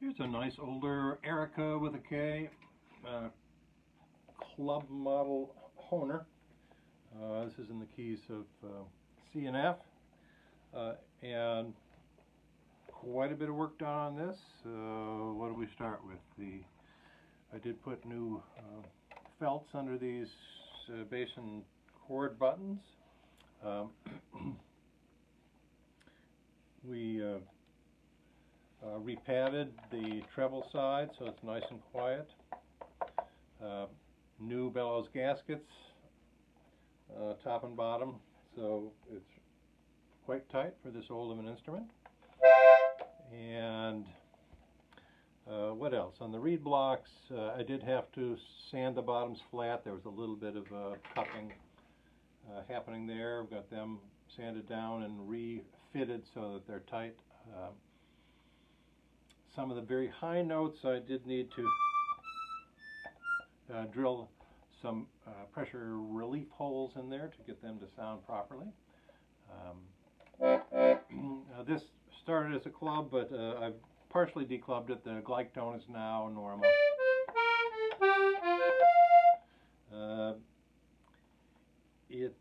Here's a nice older Erika with a K, uh, club model Hohner. Uh, this is in the keys of uh, C and F, uh, and quite a bit of work done on this. Uh, what do we start with? The I did put new uh, felts under these uh, bass and buttons. Um, we uh, repadded the treble side so it's nice and quiet. Uh, new bellows gaskets, uh, top and bottom, so it's quite tight for this old of an instrument. And uh, what else? On the reed blocks, uh, I did have to sand the bottoms flat. There was a little bit of uh, cupping happening there. I've got them sanded down and refitted so that they're tight. Some of the very high notes I did need to uh, drill some uh, pressure relief holes in there to get them to sound properly. Um, uh, this started as a club, but uh, I've partially declubbed it. The gleichton is now normal. Uh, it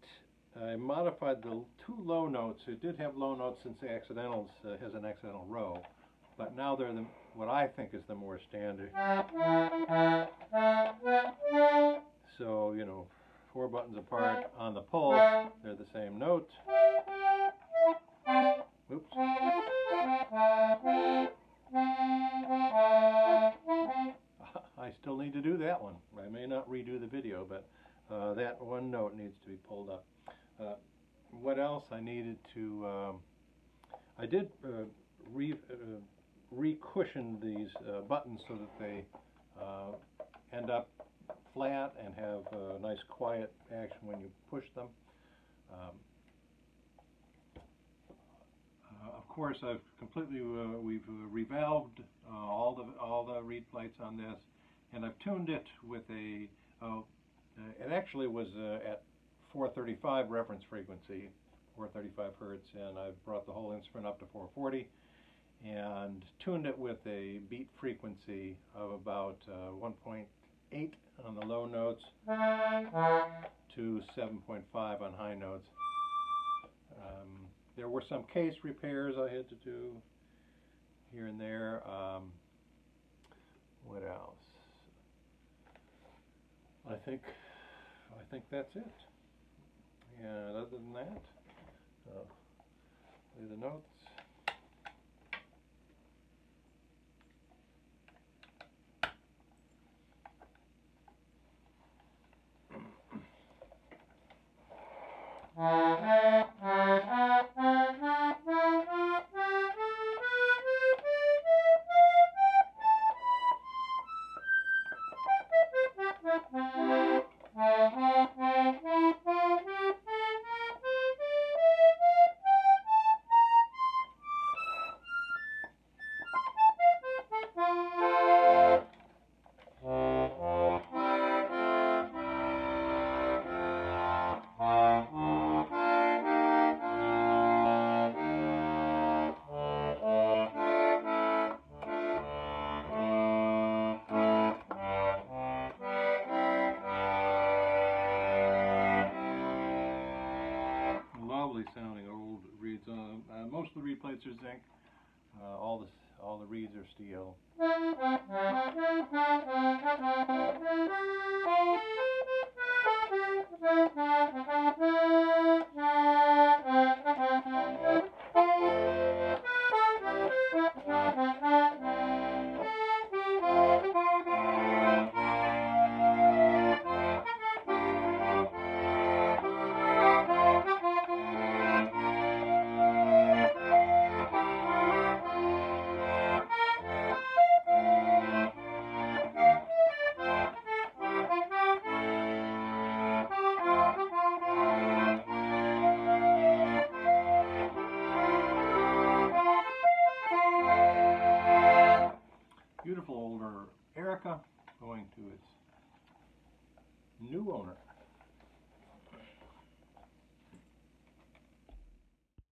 I modified the two low notes. It did have low notes since the accidentals uh, has an accidental row but now they're the, what I think is the more standard. So, you know, four buttons apart on the pull, they're the same note. Oops. I still need to do that one. I may not redo the video, but uh, that one note needs to be pulled up. Uh, what else I needed to, um, I did uh, re, uh, re-cushion these uh, buttons so that they uh, end up flat and have a nice quiet action when you push them. Um, uh, of course, I've completely uh, we've uh, revalved all the all the reed plates on this, and I've tuned it with a. it actually was at 435 reference frequency, 435 hertz, and I've brought the whole instrument up to 440 and tuned it with a beat frequency of about uh, 1.8 on the low notes to 7.5 on high notes. Um, there were some case repairs I had to do here and there. Um, what else? I think I think that's it. And other than that, uh, the notes. Most of the reed plates are zinc. Uh, all the all the reeds are steel. Older Erika going to its new owner.